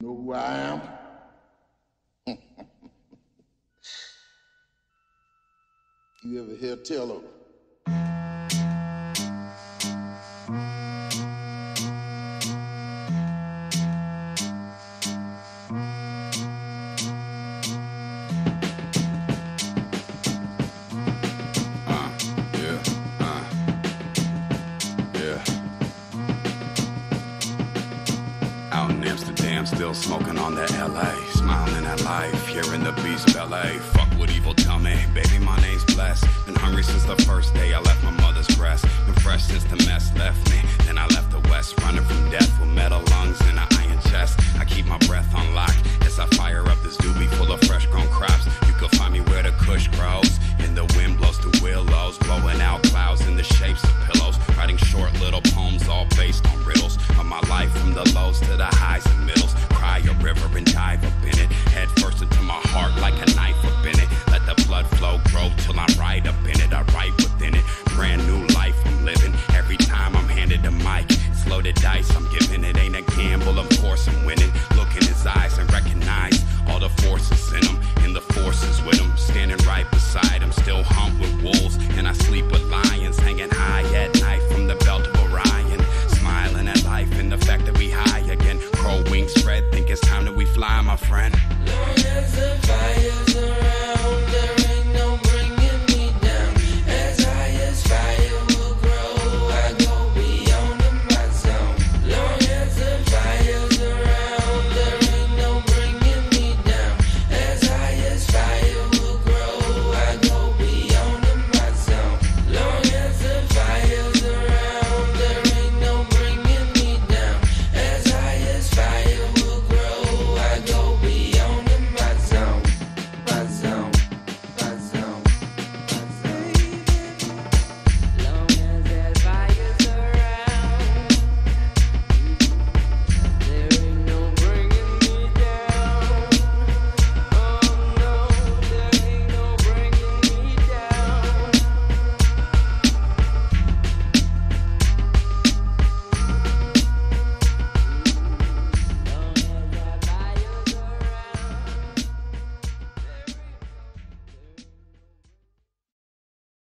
Know who I am? you ever hear tell of Amsterdam, still smoking on the LA. Smiling at life, hearing the beast ballet. Fuck what evil tell me, baby, my name's blessed. Been hungry since the first day I left my mother's breast. Been highs and middles. Cry a river and dive up in it. Head first into my heart like a knife